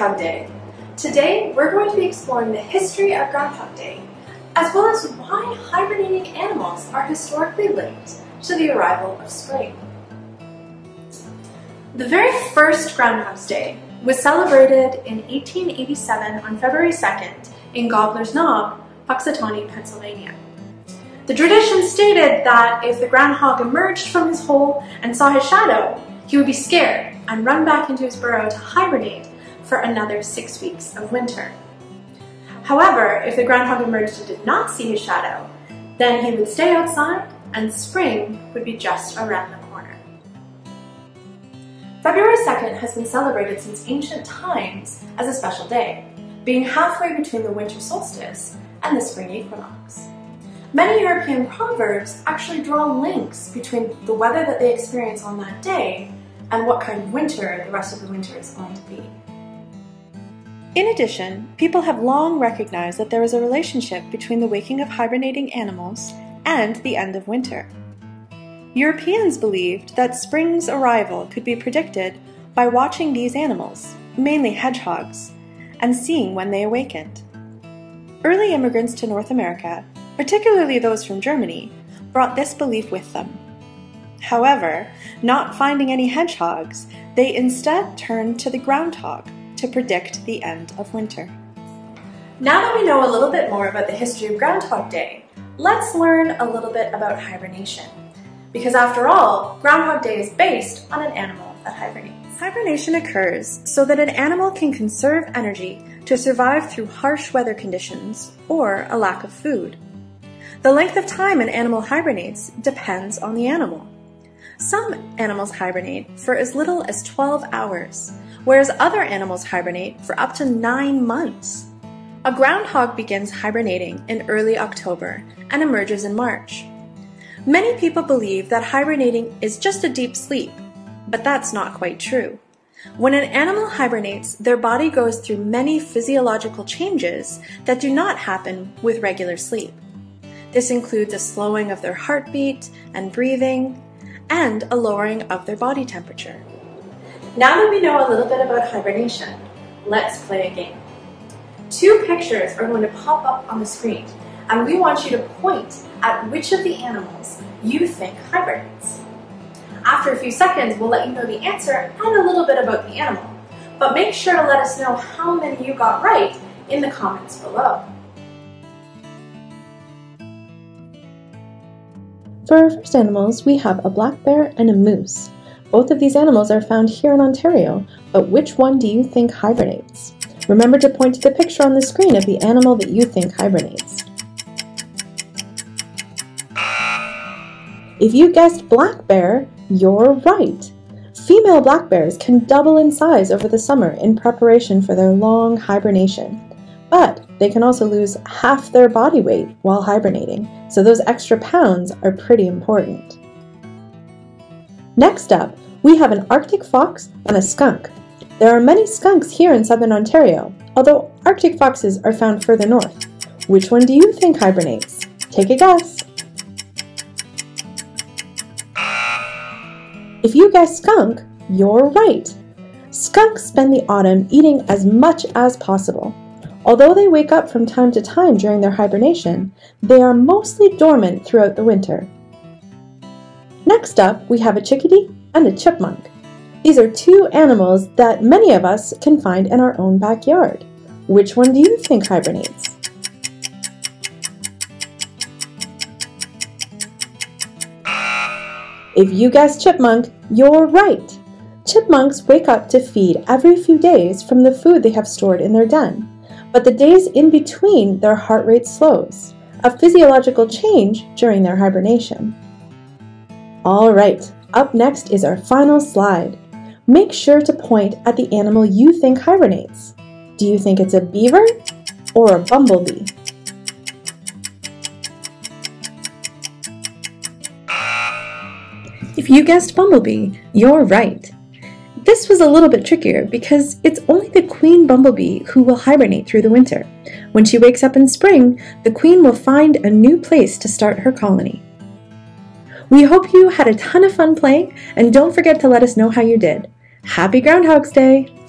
Groundhog Day. Today, we're going to be exploring the history of Groundhog Day, as well as why hibernating animals are historically linked to the arrival of spring. The very first Groundhog's Day was celebrated in 1887 on February 2nd in Gobbler's Knob, Punxsutawney, Pennsylvania. The tradition stated that if the groundhog emerged from his hole and saw his shadow, he would be scared and run back into his burrow to hibernate for another six weeks of winter. However, if the groundhog emerged and did not see his shadow, then he would stay outside and spring would be just around the corner. February 2nd has been celebrated since ancient times as a special day, being halfway between the winter solstice and the spring equinox. Many European proverbs actually draw links between the weather that they experience on that day and what kind of winter the rest of the winter is going to be. In addition, people have long recognized that there is a relationship between the waking of hibernating animals and the end of winter. Europeans believed that spring's arrival could be predicted by watching these animals, mainly hedgehogs, and seeing when they awakened. Early immigrants to North America, particularly those from Germany, brought this belief with them. However, not finding any hedgehogs, they instead turned to the groundhog to predict the end of winter. Now that we know a little bit more about the history of Groundhog Day, let's learn a little bit about hibernation. Because after all, Groundhog Day is based on an animal that hibernates. Hibernation occurs so that an animal can conserve energy to survive through harsh weather conditions or a lack of food. The length of time an animal hibernates depends on the animal. Some animals hibernate for as little as 12 hours, whereas other animals hibernate for up to 9 months. A groundhog begins hibernating in early October and emerges in March. Many people believe that hibernating is just a deep sleep, but that's not quite true. When an animal hibernates, their body goes through many physiological changes that do not happen with regular sleep. This includes a slowing of their heartbeat and breathing, and a lowering of their body temperature. Now that we know a little bit about hibernation, let's play a game. Two pictures are going to pop up on the screen, and we want you to point at which of the animals you think hibernates. After a few seconds, we'll let you know the answer and a little bit about the animal. But make sure to let us know how many you got right in the comments below. For our first animals, we have a black bear and a moose. Both of these animals are found here in Ontario, but which one do you think hibernates? Remember to point to the picture on the screen of the animal that you think hibernates. If you guessed black bear, you're right. Female black bears can double in size over the summer in preparation for their long hibernation. But they can also lose half their body weight while hibernating, so those extra pounds are pretty important. Next up, we have an Arctic fox and a skunk. There are many skunks here in southern Ontario, although Arctic foxes are found further north. Which one do you think hibernates? Take a guess. If you guess skunk, you're right. Skunks spend the autumn eating as much as possible. Although they wake up from time to time during their hibernation, they are mostly dormant throughout the winter. Next up, we have a chickadee and a chipmunk. These are two animals that many of us can find in our own backyard. Which one do you think hibernates? If you guessed chipmunk, you're right. Chipmunks wake up to feed every few days from the food they have stored in their den but the days in between their heart rate slows, a physiological change during their hibernation. All right, up next is our final slide. Make sure to point at the animal you think hibernates. Do you think it's a beaver or a bumblebee? If you guessed bumblebee, you're right. This was a little bit trickier because it's only the queen bumblebee who will hibernate through the winter. When she wakes up in spring, the queen will find a new place to start her colony. We hope you had a ton of fun playing, and don't forget to let us know how you did. Happy Groundhog's Day!